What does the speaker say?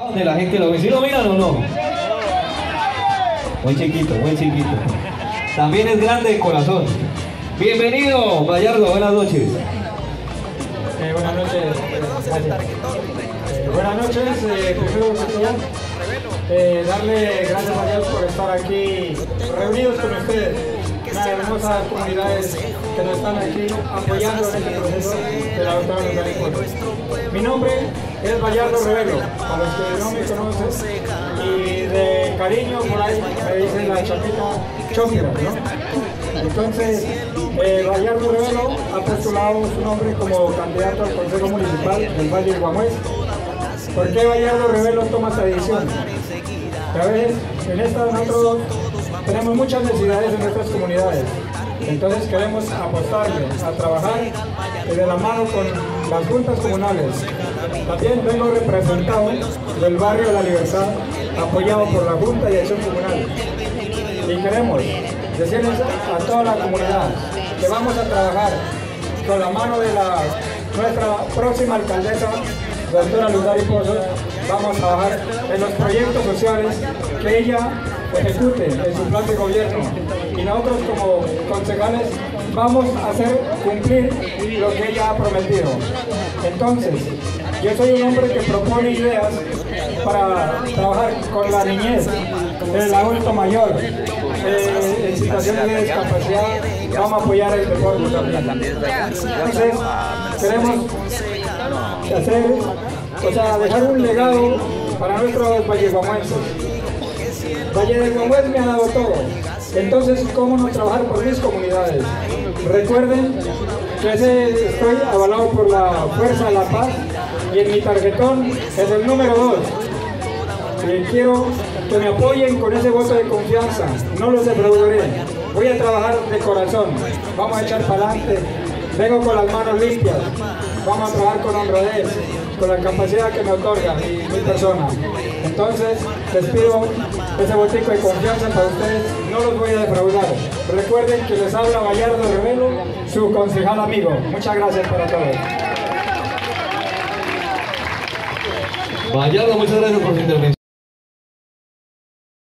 Donde la gente lo ve. ¿Sí lo miran o no? Muy chiquito, muy chiquito. También es grande de corazón. Bienvenido, Gallardo, buenas noches. Eh, buenas noches. eh. Eh, buenas noches, eh, darle gracias a Dios por estar aquí reunidos con ustedes, unas hermosas comunidades que nos están aquí apoyando en este proceso de la doctora Natalie Fuentes. Mi nombre es Vallardo Revelo, para los que no me conocen, y de cariño por ahí me dicen la chapita Chópira, ¿no? Entonces, eh, Vallardo ha postulado su nombre como candidato al Consejo Municipal del Valle de Guamués. ¿Por qué Vallardo Revelo toma esta decisión? A veces en esta nosotros tenemos muchas necesidades en nuestras comunidades. Entonces queremos apostarle a trabajar de la mano con las juntas comunales. También vengo representado del barrio de la Libertad, apoyado por la Junta y Acción Comunal. Y queremos decirles a toda la comunidad que vamos a trabajar con la mano de nuestra próxima alcaldesa, doctora Lugari Pozos, vamos a trabajar en los proyectos sociales que ella ejecute en su plan de gobierno. Y nosotros como concejales vamos a hacer cumplir lo que ella ha prometido. Entonces, yo soy un hombre que propone ideas para trabajar con la niñez, el adulto mayor, en situaciones de discapacidad, vamos a apoyar el deporte también. Entonces, queremos hacer, o sea, dejar un legado para nuestros valleguamuenses. Valle de Guamués me ha dado todo. Entonces, ¿cómo no trabajar por mis comunidades? Recuerden que estoy avalado por la Fuerza de la Paz y en mi tarjetón es el número 2. Y quiero que me apoyen con ese voto de confianza. No los defraudaré. Voy a trabajar de corazón. Vamos a echar para adelante. Vengo con las manos limpias. Vamos a trabajar con honradez, con la capacidad que me otorga mi, mi persona. Entonces, les pido ese botico de confianza para ustedes. No los voy a defraudar. Recuerden que les habla Gallardo Revelo, su concejal amigo. Muchas gracias para todos. Gallardo, muchas gracias por su intervención.